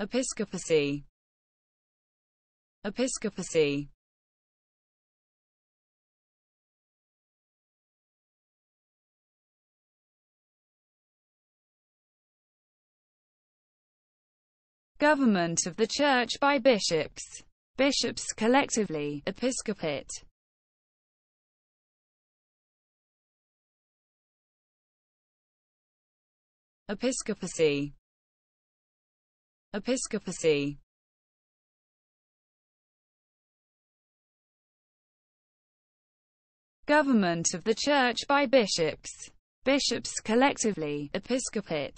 Episcopacy Episcopacy Government of the Church by bishops. Bishops collectively, episcopate. Episcopacy Episcopacy Government of the Church by bishops. Bishops collectively, episcopate.